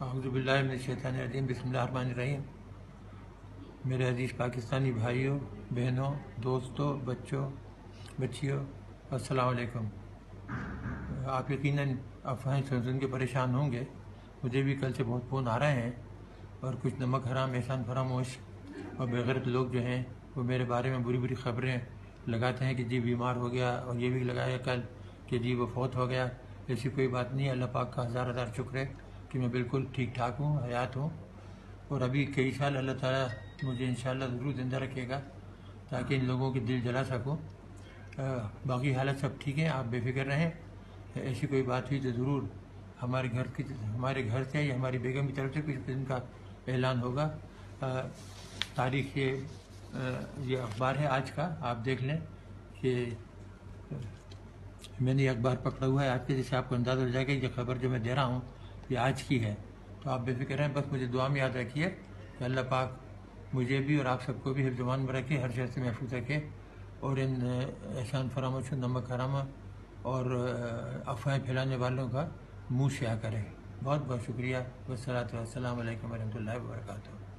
اعوذ باللہ من الشیطان الرجیم، بسم اللہ الرحمن الرحیم۔ میرے عزیز پاکستانی بھائیوں، بہنوں، دوستوں، بچوں، بچیوں، السلام علیکم۔ آپ یقیناً افواہیں سن سن کے پریشان ہوں گے۔ مجھے بھی کل سے بہت فون آ رہے ہیں اور کچھ نمک حرام، احسان فراموش اور بغیرت لوگ جو ہیں، وہ میرے بارے میں بری بری خبریں لگاتے ہیں کہ جی بیمار ہو گیا اور یہ بھی لگایا کل کہ جی وہ فوت ہو گیا۔ ایسی کوئی بات نہیں، اللہ پاک کا ہزار ہزار شکر ہے۔ کہ میں بالکل ٹھیک ٹھاک ہوں، حیات ہوں۔ اور ابھی کئی سال اللہ تعالیٰ مجھے انشاءاللہ ضرور زندہ رکھے گا تاکہ ان لوگوں کے دل جلا سکوں۔ باقی حالت سب ٹھیک ہے، آپ بے فکر رہیں۔ ایسی کوئی بات ہوئی تو ضرور ہمارے گھر کی، ہمارے گھر سے یا ہماری بیگم کی طرف سے کچھ قسم کا اعلان ہوگا۔ تاریخ یہ اخبار ہے آج کا، آپ دیکھ لیں کہ میں نے یہ اخبار پکڑا ہوا ہے۔ آپ کے جیسے آپ کو اندازہ ہو جائے گا، یہ خبر جو میں دے رہا ہوں یہ آج کی ہے۔ تو آپ بے فکر ہیں، بس مجھے دعا میں یاد رکھیے کہ اللہ پاک مجھے بھی اور آپ سب کو بھی زبان میں رکھے، ہر شہر سے محفوظ رکھے۔ اور ان احسان فراموش نمک حرامہ اور افواہیں پھیلانے والوں کا منہ سیاہ کرے۔ بہت بہت شکریہ۔ والصلاۃ والسلام علیکم ورحمۃ اللہ وبرکاتہ۔